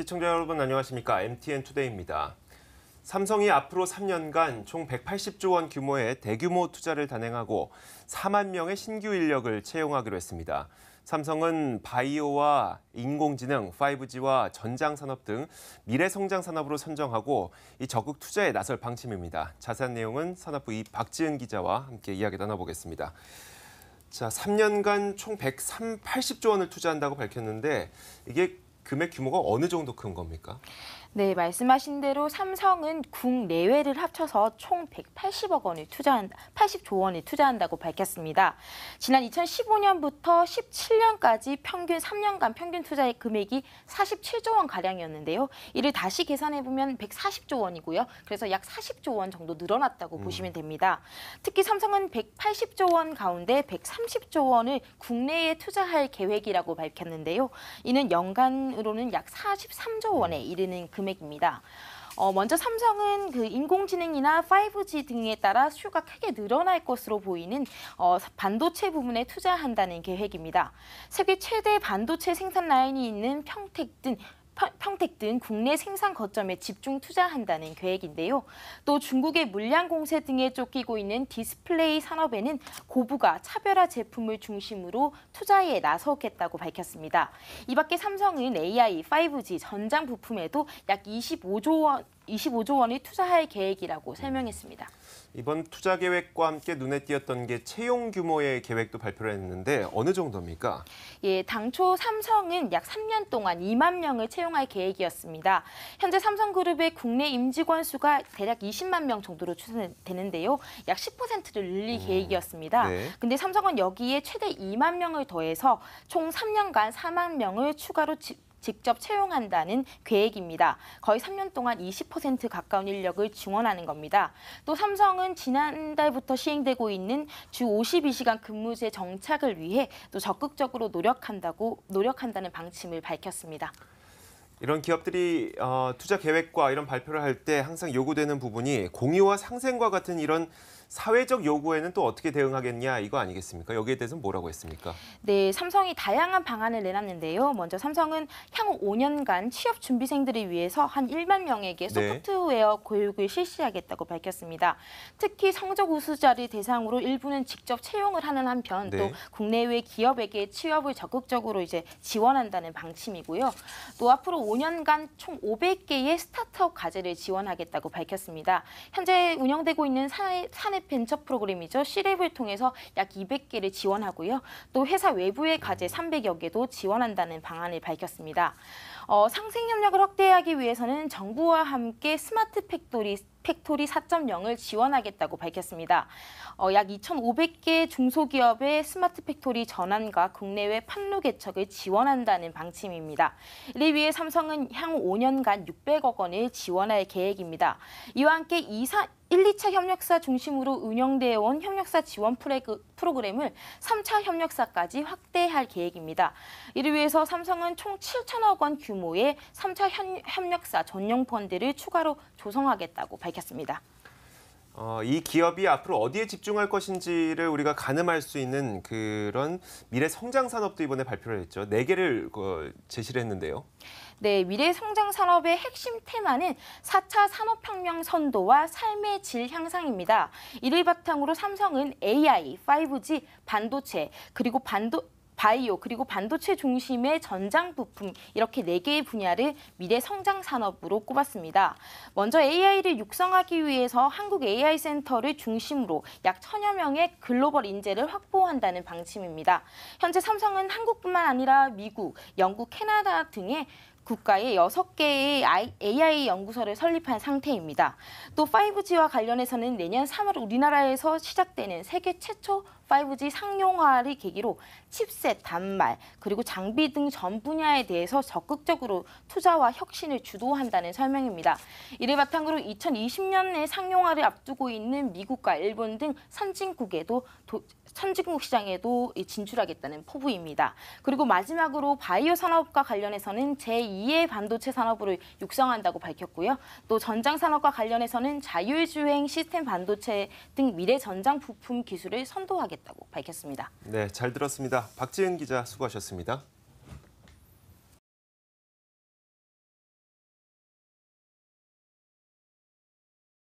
시청자 여러분 안녕하십니까? MTN 투데이입니다. 삼성이 앞으로 3년간 총 180조 원 규모의 대규모 투자를 단행하고 4만 명의 신규 인력을 채용하기로 했습니다. 삼성은 바이오와 인공지능, 5G와 전장 산업 등 미래 성장 산업으로 선정하고 이 적극 투자에 나설 방침입니다. 자세한 내용은 산업부 이 박지은 기자와 함께 이야기 나눠보겠습니다. 자, 3년간 총 180조 원을 투자한다고 밝혔는데 이게 금액 규모가 어느 정도 큰 겁니까? 네, 말씀하신 대로 삼성은 국내외를 합쳐서 총 180억 원을 투자한 80조 원을 투자한다고 밝혔습니다. 지난 2015년부터 17년까지 평균 3년간 평균 투자의 금액이 47조 원 가량이었는데요. 이를 다시 계산해 보면 140조 원이고요. 그래서 약 40조 원 정도 늘어났다고 보시면 됩니다. 특히 삼성은 180조 원 가운데 130조 원을 국내에 투자할 계획이라고 밝혔는데요. 이는 연간으로는 약 43조 원에 이르는 금 액입니다. 어, 먼저 삼성은 그 인공지능이나 5G 등에 따라 수요가 크게 늘어날 것으로 보이는 어, 반도체 부분에 투자한다는 계획입니다. 세계 최대 반도체 생산 라인이 있는 평택 등 평- 평택 등 국내 생산 거점에 집중 투자한다는 계획인데요. 또 중국의 물량 공세 등에 쫓기고 있는 디스플레이 산업에는 고부가 차별화 제품을 중심으로 투자에 나서겠다고 밝혔습니다. 이 밖에 삼성은 AI, 5G 전장 부품에도 약 25조 원 25조 원을 투자할 계획이라고 설명했습니다. 이번 투자 계획과 함께 눈에 띄었던 게 채용 규모의 계획도 발표를 했는데 어느 정도입니까? 예, 당초 삼성은 약 3년 동안 2만 명을 채용할 계획이었습니다. 현재 삼성그룹의 국내 임직원 수가 대략 20만 명 정도로 추산되는데요. 약 10%를 늘릴 계획이었습니다. 네. 근데 삼성은 여기에 최대 2만 명을 더해서 총 3년간 4만 명을 추가로 지- 직접 채용한다는 계획입니다. 거의 3년 동안 20% 가까운 인력을 지원하는 겁니다. 또 삼성은 지난달부터 시행되고 있는 주 52시간 근무제 정착을 위해 또 적극적으로 노력한다고 노력한다는 방침을 밝혔습니다. 이런 기업들이 어, 투자 계획과 이런 발표를 할 때 항상 요구되는 부분이 공유와 상생과 같은 이런 사회적 요구에는 또 어떻게 대응하겠냐 이거 아니겠습니까? 여기에 대해서는 뭐라고 했습니까? 네, 삼성이 다양한 방안을 내놨는데요. 먼저 삼성은 향후 5년간 취업 준비생들을 위해서 한 1만 명에게 네. 소프트웨어 교육을 실시하겠다고 밝혔습니다. 특히 성적 우수자를 대상으로 일부는 직접 채용을 하는 한편 네. 또 국내외 기업에게 취업을 적극적으로 이제 지원한다는 방침이고요. 또 앞으로 5년간 총 500개의 스타트업 과제를 지원하겠다고 밝혔습니다. 현재 운영되고 있는 사내, 사내 벤처 프로그램이죠. C-Lab을 통해서 약 200개를 지원하고요. 또 회사 외부의 과제 300여 개도 지원한다는 방안을 밝혔습니다. 어, 상생 협력을 확대하기 위해서는 정부와 함께 smart factory factory 4.0을 지원하겠다고 밝혔습니다. 어, 약 2,500개 중소기업의 smart factory 전환과 국내외 판로 개척을 지원한다는 방침입니다. 이를 위해 삼성은 향후 5년간 600억 원을 지원할 계획입니다. 이와 함께 2사 1, 2차 협력사 중심으로 운영되어 온 협력사 지원 프로그램을 3차 협력사까지 확대할 계획입니다. 이를 위해서 삼성은 총 7천억 원 규모의 3차 현- 협력사 전용 펀드를 추가로 조성하겠다고 밝혔습니다. 어, 이 기업이 앞으로 어디에 집중할 것인지를 우리가 가늠할 수 있는 그런 미래 성장 산업도 이번에 발표를 했죠. 네 개를 그, 제시를 했는데요. 네, 미래 성장 산업의 핵심 테마는 4차 산업혁명 선도와 삶의 질 향상입니다. 이를 바탕으로 삼성은 AI, 5G, 반도체, 그리고 반도 바이오 그리고 반도체 중심의 전장 부품 이렇게 네 개의 분야를 미래 성장 산업으로 꼽았습니다. 먼저 AI를 육성하기 위해서 한국 AI 센터를 중심으로 약 천여 명의 글로벌 인재를 확보한다는 방침입니다. 현재 삼성은 한국뿐만 아니라 미국, 영국, 캐나다 등의 국가에 여섯 개의 AI 연구소를 설립한 상태입니다. 또 5G와 관련해서는 내년 3월 우리나라에서 시작되는 세계 최초 5G 상용화를 계기로 칩셋, 단말, 그리고 장비 등 전 분야에 대해서 적극적으로 투자와 혁신을 주도한다는 설명입니다. 이를 바탕으로 2020년에 상용화를 앞두고 있는 미국과 일본 등 선진국에도 도- 선진국 시장에도 진출하겠다는 포부입니다. 그리고 마지막으로 바이오 산업과 관련해서는 제2의 반도체 산업으로 육성한다고 밝혔고요. 또 전장 산업과 관련해서는 자율주행 시스템 반도체 등 미래 전장 부품 기술을 선도 하겠다고 밝혔습니다. 네, 잘 들었습니다. 박지은 기자 수고하셨습니다.